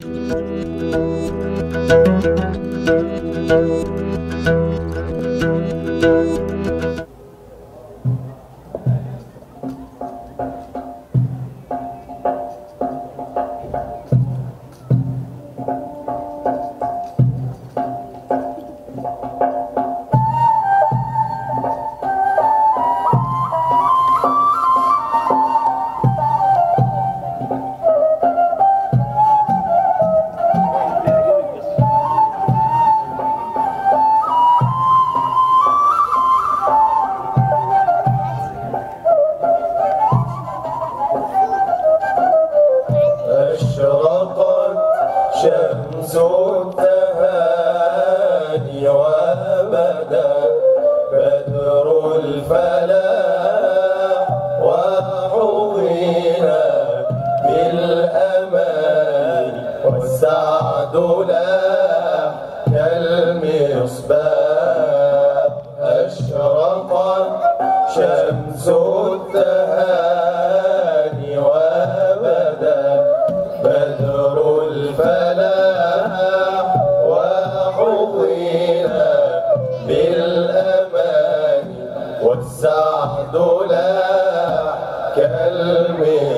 Thank you. الأسباب أشرقت شمس التهاني وبدا بدر الفلاح وحظينا بالأمان والسعد لا كالمين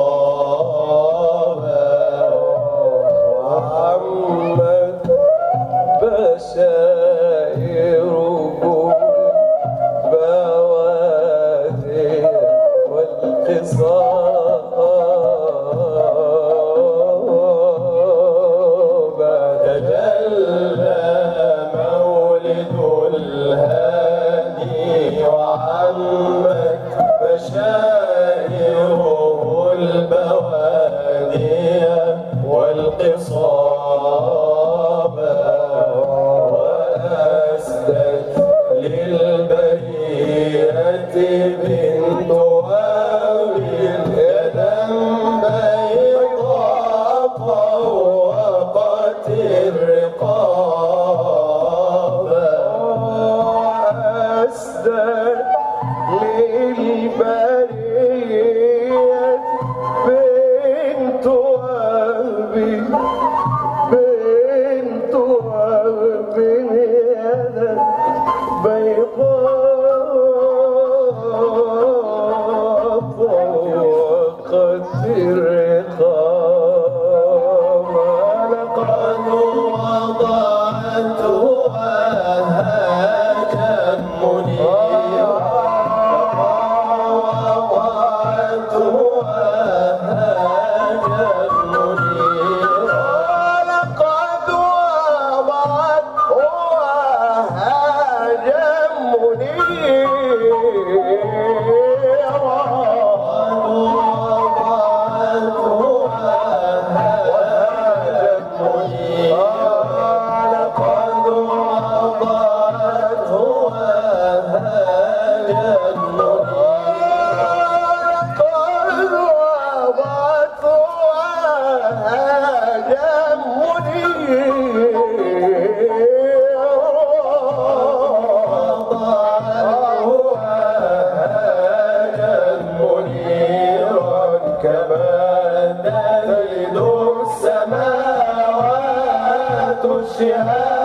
فاستغفره فلاح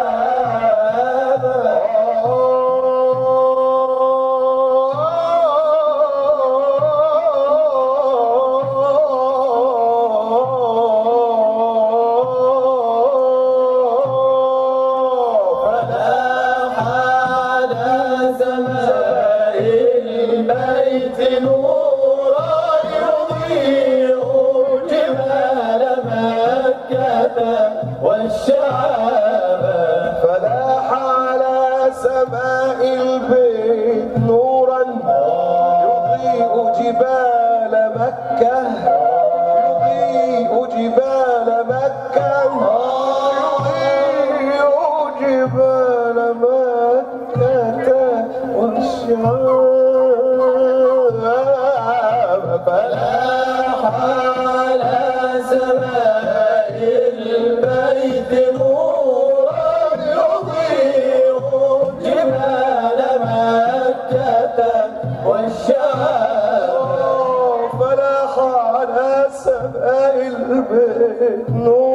سماء البيت نورا يضيء جبال مكة. سماء